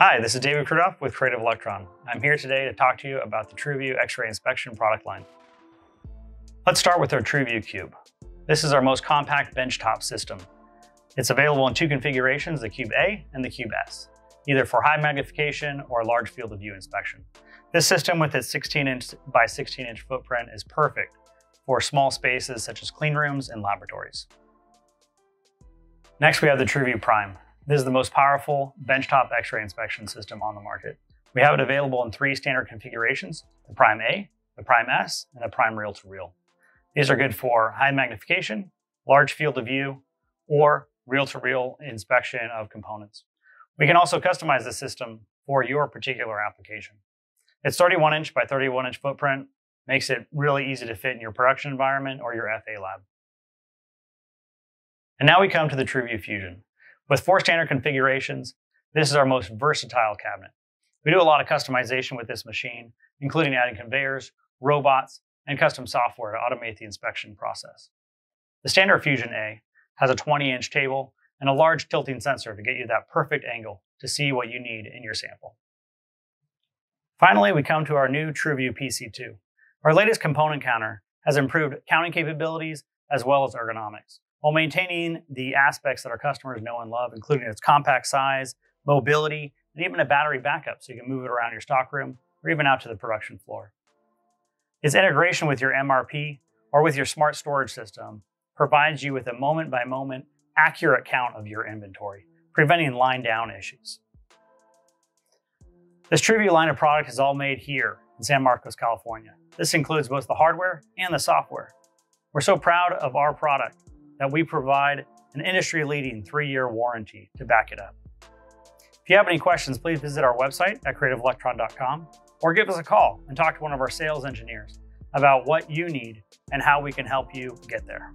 Hi, this is David Krudoff with Creative Electron. I'm here today to talk to you about the TruView X-ray inspection product line. Let's start with our TruView Cube. This is our most compact benchtop system. It's available in two configurations, the Cube A and the Cube S, either for high magnification or large field of view inspection. This system with its 16 inch by 16 inch footprint is perfect for small spaces such as clean rooms and laboratories. Next, we have the TruView Prime. This is the most powerful benchtop X-ray inspection system on the market. We have it available in three standard configurations, the Prime A, the Prime S, and the Prime Reel-to-Reel. These are good for high magnification, large field of view, or reel-to-reel inspection of components. We can also customize the system for your particular application. Its 31 inch by 31 inch footprint makes it really easy to fit in your production environment or your FA lab. And now we come to the TruView Fusion. With four standard configurations, this is our most versatile cabinet. We do a lot of customization with this machine, including adding conveyors, robots, and custom software to automate the inspection process. The standard Fusion A has a 20 inch table and a large tilting sensor to get you that perfect angle to see what you need in your sample. Finally, we come to our new TruView PC2. Our latest component counter has improved counting capabilities as well as ergonomics while maintaining the aspects that our customers know and love, including its compact size, mobility, and even a battery backup so you can move it around your stockroom or even out to the production floor. Its integration with your MRP or with your smart storage system provides you with a moment by moment accurate count of your inventory, preventing line down issues. This TruView line of product is all made here in San Marcos, California. This includes both the hardware and the software. We're so proud of our product that we provide an industry leading three year warranty to back it up. If you have any questions, please visit our website at creativeelectron.com or give us a call and talk to one of our sales engineers about what you need and how we can help you get there.